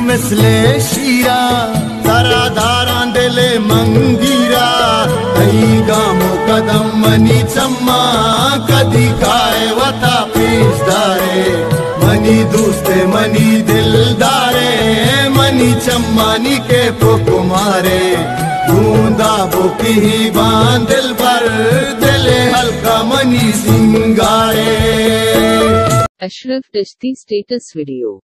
मिसले शीरा तारा धारा दिले मंगीरा। कई गामो कदम मनी चम्मा, कदी काय वता पेशदारे मनी दोस्ते मनी दिलदारे मनी चम्मानी के पुकुमारे बूंदा बुकी ही बांदिल पर, दिले हल्का मनी सिंगारे। Ashraf Dashti status video.